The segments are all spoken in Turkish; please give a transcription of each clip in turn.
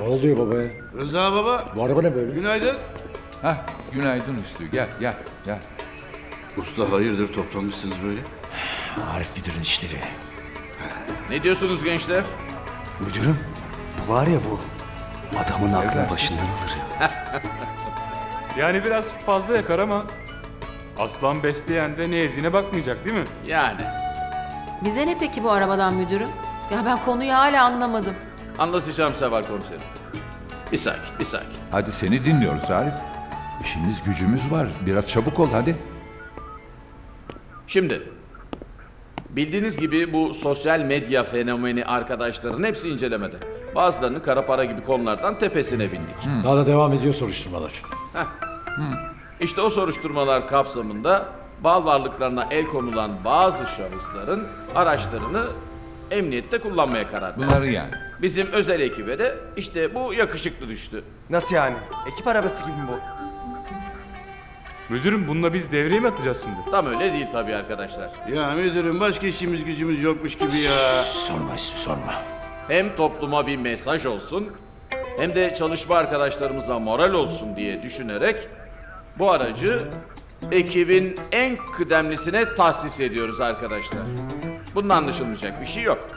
Ne oluyor babaya? Rıza baba, Bu araba ne böyle? günaydın. Hah, günaydın Üstü. Gel, gel, gel. Usta hayırdır toplanmışsınız böyle? Arif müdürün işleri. Ne diyorsunuz gençler? Müdürüm bu var ya bu. Adamın aklını başından alır ya. Yani biraz fazla yakar ama aslan besleyen de ne yediğine bakmayacak değil mi? Yani. Bize ne peki bu arabadan müdürüm? Ya ben konuyu hala anlamadım. Anlatacağım Seval komiserim. Bir sakin, bir sakin. Hadi seni dinliyoruz Arif. İşimiz gücümüz var. Biraz çabuk ol hadi. Şimdi, bildiğiniz gibi bu sosyal medya fenomeni arkadaşların hepsi incelemede. Bazılarının kara para gibi konulardan tepesine bindik. Daha da devam ediyor soruşturmalar. İşte o soruşturmalar kapsamında bal varlıklarına el konulan bazı şahısların araçlarını emniyette kullanmaya karar verdi. Bunları yani. Bizim özel ekibe de işte bu yakışıklı düştü. Nasıl yani? Ekip arabası gibi mi bu? Müdürüm bununla biz devreye mi atacağız şimdi? Tam öyle değil tabii arkadaşlar. Ya müdürüm başka işimiz gücümüz yokmuş gibi ya. Sorma sorma. Hem topluma bir mesaj olsun hem de çalışma arkadaşlarımıza moral olsun diye düşünerek bu aracı ekibin en kıdemlisine tahsis ediyoruz arkadaşlar. Bunun anlaşılmayacak bir şey yok.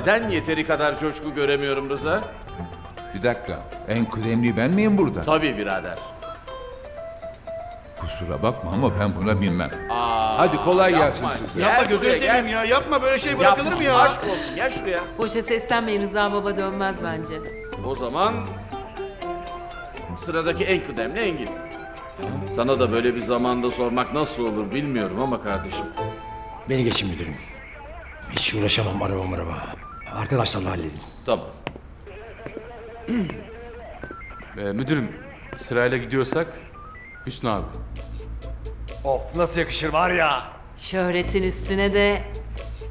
Neden yeteri kadar coşku göremiyorum Rıza? Bir dakika. En kıdemli ben miyim burada? Tabii birader. Kusura bakma ama ben buna bilmem. Hadi kolay gelsin yapma. size. Ya- Yapma gözünü seveyim ya. Yapma böyle şey bırakılır Yapma, mı ya? Aşk olsun gel şuraya. Boşa seslenmeyin Rıza baba dönmez bence. O zaman sıradaki en kıdemli Engin. Sana da böyle bir zamanda sormak nasıl olur bilmiyorum ama kardeşim. Beni geçin müdürüm. Hiç uğraşamam araba araba. Arkadaşlarla halledin. Tamam. Ee, müdürüm sırayla gidiyorsak Hüsnü abi. Of nasıl yakışır var ya. Şöhretin üstüne de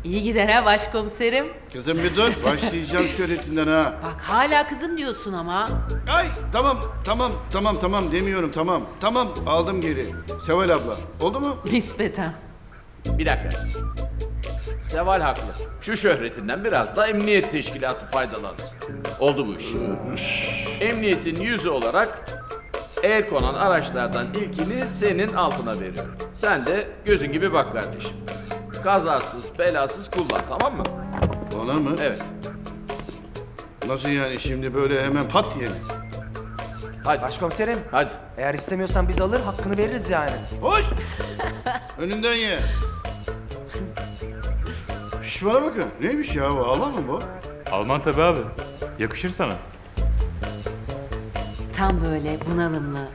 iyi gider ha başkomiserim. Kızım bir dur. Başlayacağım şöhretinden ha. Bak hala kızım diyorsun ama. Ay tamam tamam tamam tamam demiyorum tamam. Tamam aldım geri. Seval abla. Oldu mu? Nispeten. Bir dakika. Seval haklı. Şu şöhretinden biraz da emniyet teşkilatı faydalansın. Oldu bu iş. Emniyetin yüzü olarak el konan araçlardan ilkini senin altına veriyorum. Sen de gözün gibi bak kardeşim. Kazasız, belasız kullan tamam mı? Bana mı? Evet. Nasıl yani şimdi böyle hemen pat diye mi? Hadi. Başkomiserim Hadi. eğer istemiyorsan biz alır hakkını veririz yani. Hoş! Önünden ye. Şş bana bakın. Neymiş ya bu? Alman mı bu? Alman tabi abi. Yakışır sana. Tam böyle bunalımlı.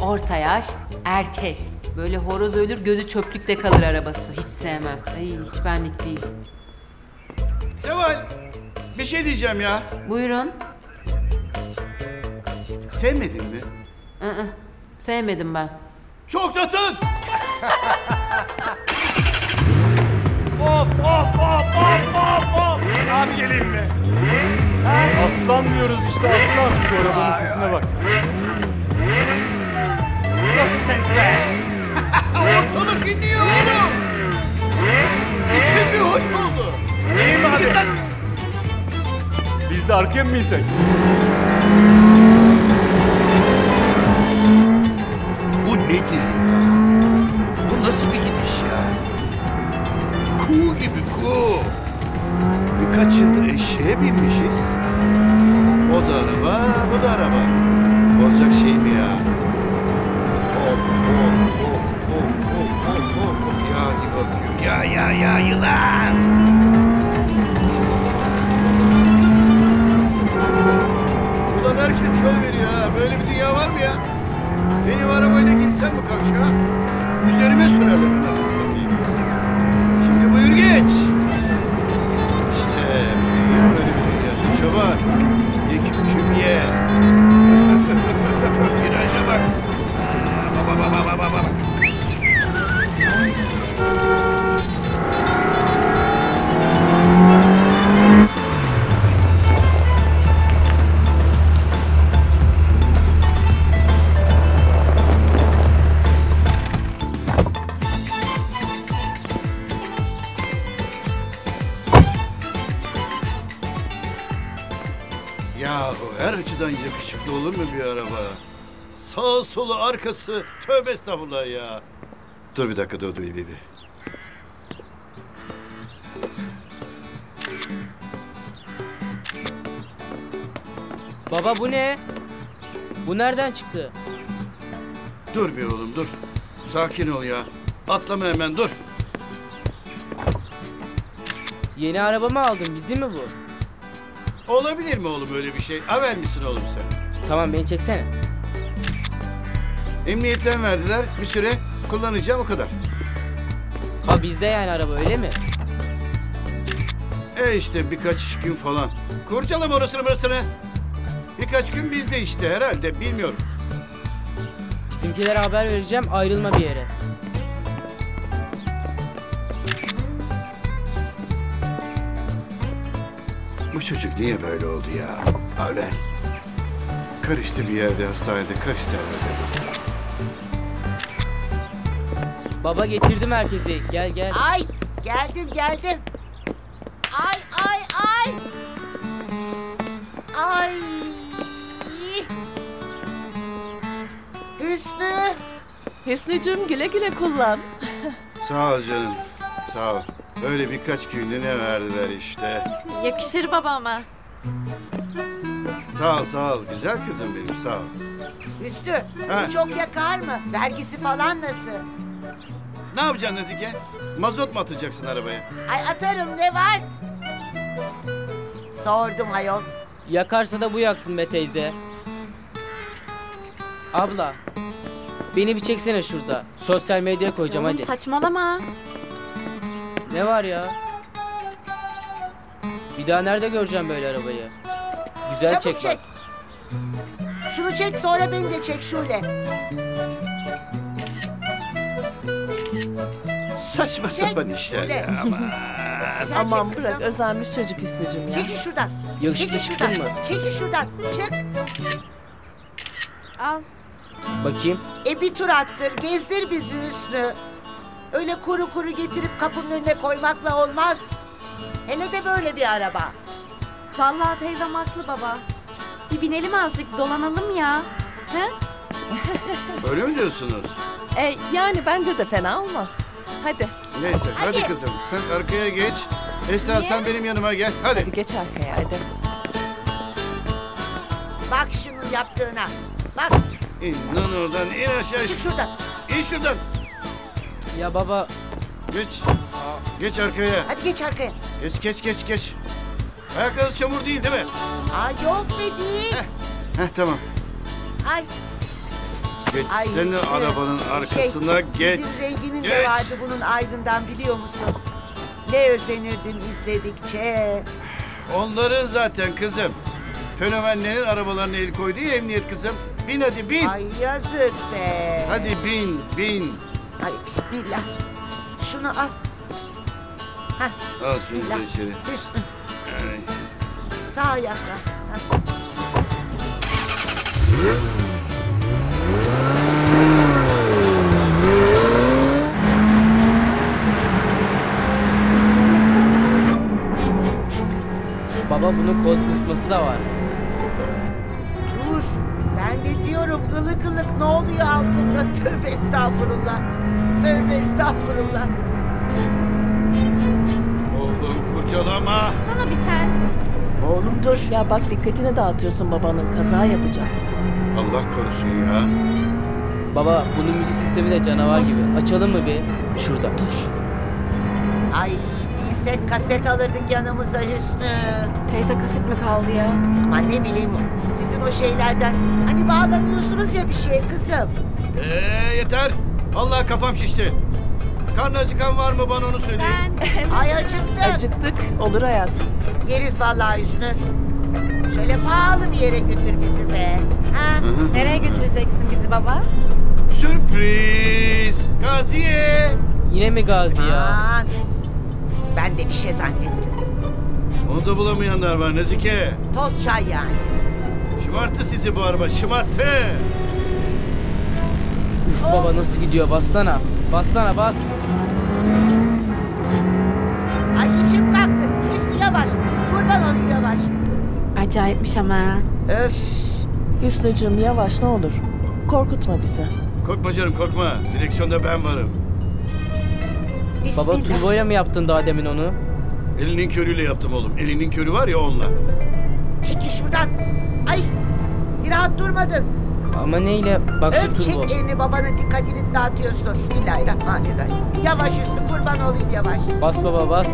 Orta yaş, erkek. Böyle horoz ölür gözü çöplükte kalır arabası. Hiç sevmem. Ay hiç benlik değil. Seval! Bir şey diyeceğim ya. Buyurun. Sevmedin mi? Aa, sevmedim ben. Çok tatın! geleyim mi? Aslan diyoruz işte aslan. Şu arabanın sesine bak. Nasıl ses be? Ortalık inliyor oğlum! İçim bir hoş oldu. İyi mi abi? Biz de arkaya mı binsek? Bu nedir ya? Bu nasıl bir gidiş ya? Kuğu gibi kuğu. Birkaç yıldır eşeğe binmişiz. O da araba, bu da araba. Olacak şey mi ya? Of, of, of, of, of, of, of, of. Ya gibi. Ya, ya, ya, yılan! Ulan herkes yol veriyor ha. Böyle bir dünya var mı ya? Benim arabayla gitsem mi kavşağa? Üzerime sürerler nasıl Yahu her açıdan yakışıklı olur mu bir araba? Sağ solu arkası. Tövbe estağfurullah ya. Dur bir dakika dur dur bir bir. Baba bu ne? Bu nereden çıktı? Dur bir oğlum dur. Sakin ol ya. Atlama hemen dur. Yeni araba mı aldın? Bizim mi bu? Olabilir mi oğlum öyle bir şey? Haber misin oğlum sen? Tamam beni çeksene. Emniyetten verdiler. Bir süre kullanacağım o kadar. Ha bizde yani araba öyle mi? E işte birkaç gün falan. Kurcalama orasını burasını. Birkaç gün bizde işte herhalde bilmiyorum. Bizimkilere haber vereceğim ayrılma bir yere. Çocuk niye böyle oldu ya? Haber. Karıştı bir yerde hastanede karıştı herhalde. Baba getirdim herkesi. Gel gel. Ay geldim geldim. Ay ay ay. Ay. Hüsnü. Hüsnücüm güle güle kullan. Sağ ol canım. Sağ ol. Öyle birkaç günlüğüne verdiler işte. Yakışır babama. Sağ ol sağ ol. Güzel kızım benim sağ ol. Hüsnü Ha. bu çok yakar mı? Vergisi falan nasıl? Ne yapacaksın Nazike? Mazot mu atacaksın arabaya? Ay atarım ne var? Sordum ayol. Yakarsa da bu yaksın be teyze. Abla. Beni bir çeksene şurada. Sosyal medyaya koyacağım hadi. saçmalama. Ne var ya? Bir daha nerede göreceğim böyle arabayı? Güzel Çabuk çek, çek. bak. Şunu çek sonra beni de çek Şule. Saçma Çek, sapan işler şöyle. ya Aman çek bırak özenmiş çocuk Hüsnücüm ya. Çekil şuradan. Yakışıklı Çekil çıktın şuradan. mı? Çekil şuradan. Çık. Al. Bakayım. E bir tur attır, gezdir bizi Hüsnü. Öyle kuru kuru getirip kapının önüne koymakla olmaz. Hele de böyle bir araba. Vallahi teyzem haklı baba. Bir binelim azıcık dolanalım ya. He? Öyle mi diyorsunuz? E, yani bence de fena olmaz. Hadi, Neyse hadi, Hadi. kızım sen arkaya geç. Esra sen benim yanıma gel hadi. hadi geç arkaya hadi. Bak şunun yaptığına. Bak İn lan oradan in aşağı. çık şuradan. İn şuradan. Ya baba Geç. Geç arkaya. Hadi geç arkaya. Geç geç geç geç. Ayaklarınız çamur değil değil mi? Aa yok be değil. Heh tamam. Ay. Geç Ay sen de Hüsnü. arabanın arkasına şey, geç. Bizim renginin de Geç. vardı bunun aydından biliyor musun? Ne özenirdin izledikçe. Onların zaten kızım. Fenomenlerin arabalarına el koyduğu emniyet kızım. Bin hadi bin. Ay yazık be. Hadi bin bin. Ay bismillah. Şunu al. Hah, Al şunu bismillah. da içeri. Hüsnü Ay. sağ ayakla. Hah. baba bunun kol kısması da var. Dur. Ben de diyorum ılık ılık ne oluyor altımda? Tövbe estağfurullah. Tövbe estağfurullah. Oğlum kurcalama. Sana bir sen. Oğlum dur. Ya bak dikkatini dağıtıyorsun babanın. Kaza yapacağız. Allah korusun ya. Baba bunun müzik sistemi de canavar gibi. Açalım mı bir? Şurada. Dur. Ay bilsek kaset alırdık yanımıza Hüsnü. Teyze kaset mi kaldı ya? Ama ne bileyim sizin o şeylerden. Hani bağlanıyorsunuz ya bir şeye kızım. Ee, yeter. Allah kafam şişti. Karnı acıkan var mı bana onu söyleyin. Ay acıktım. Acıktık. Olur hayatım. Yeriz vallahi Hüsnü. Şöyle pahalı bir yere götür bizi be. Ha? Nereye götüreceksin bizi baba? Sürpriz. Gaziye. Yine mi Gazi ya? Ben de bir şey zannettim. Onu da bulamayanlar var Nazike. Toz çay yani. Şımarttı sizi bu araba şımarttı. Üf baba nasıl gidiyor? Bassana. Bassana bas. Ay içim kalktı. Hüsnü yavaş. Kurban olayım yavaş. Ay Acayipmiş ama. Öf. Hüsnücüğüm yavaş ne olur. Korkutma bizi. Korkma canım korkma. Direksiyonda ben varım. Baba Bismillah. turboyla mı yaptın daha demin onu? Elinin körüyle yaptım oğlum. Elinin körü var ya onunla. Çekil şuradan. Ay. Bir rahat durmadın. Ama neyle? Bak şu çek elini babanın dikkatini dağıtıyorsun. Bismillahirrahmanirrahim. Yavaş üstü kurban olayım yavaş. Bas baba bas.